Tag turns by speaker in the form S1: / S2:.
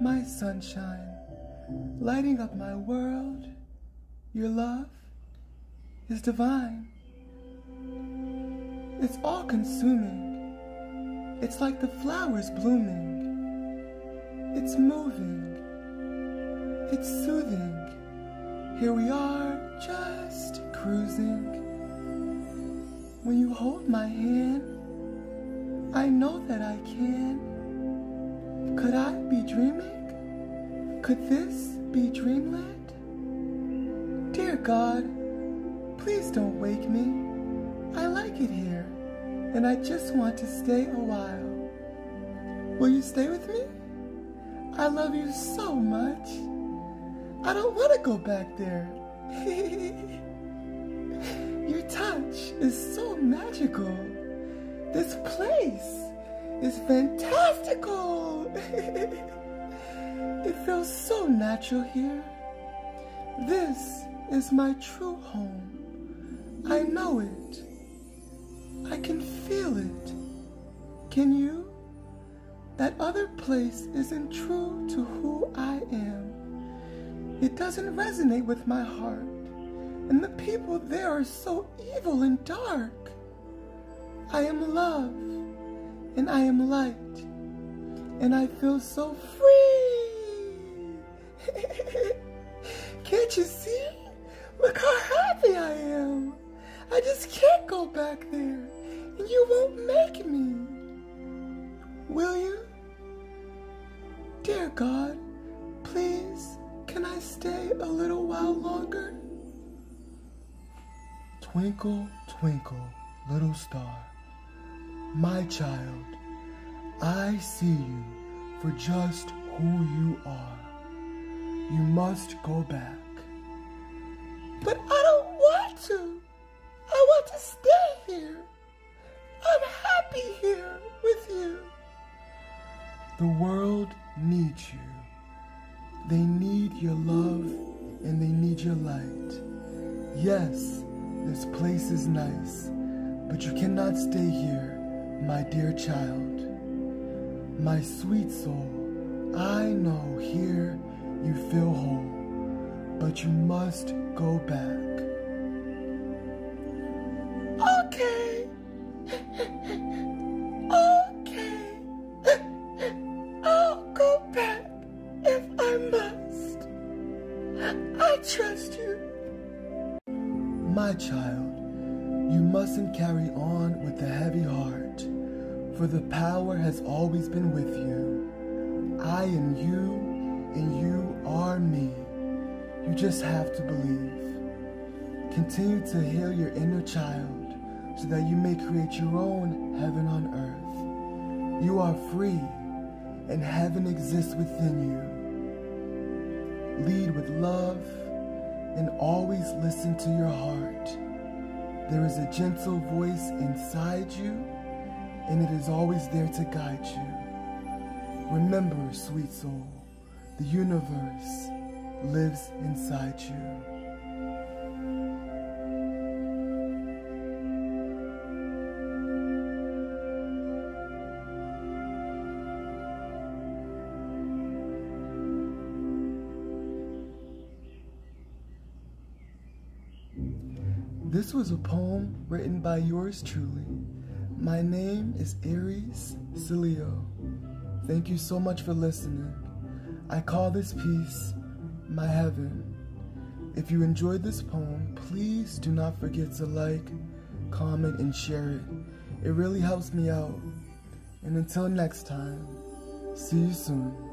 S1: my sunshine, lighting up my world. Your love is divine. It's all consuming. It's like the flowers blooming. It's moving. It's soothing. Here we are, just cruising. When you hold my hand, I know that I can. Could I be dreaming? Could this be dreamland? Dear God, please don't wake me. I like it here, and I just want to stay a while. Will you stay with me? I love you so much. I don't want to go back there. Your touch is so magical. This place is fantastical. it feels so natural here. This is my true home. I know it. I can feel it. Can you? That other place isn't true to who I am. It doesn't resonate with my heart. And the people there are so evil and dark. I am love, and I am light, and I feel so free. Can't you see? Look how happy I am. I just can't go back there, and you won't make me. Will you? Dear God, please, can I stay a little while longer? Twinkle, twinkle, little star, my child, I see you for just who you are. You must go back. But I don't want to. I want to stay here. I'm happy here with you. The world needs you. They need your love and they need your light. Yes, this place is nice, but you cannot stay here, my dear child. My sweet soul, I know here you feel home, but you must go back. Okay. okay. I'll go back if I must. I trust you. My child, you mustn't carry on with a heavy heart, for the power has always been with you. I am you, and you are me. You just have to believe. Continue to heal your inner child so that you may create your own heaven on earth. You are free, and heaven exists within you. Lead with love and always listen to your heart. There is a gentle voice inside you, and it is always there to guide you. Remember, sweet soul, the universe lives inside you. This was a poem written by yours truly. My name is Aries Celio. Thank you so much for listening. I call this piece my heaven. If you enjoyed this poem, please do not forget to like, comment, and share it. It really helps me out. And until next time, see you soon.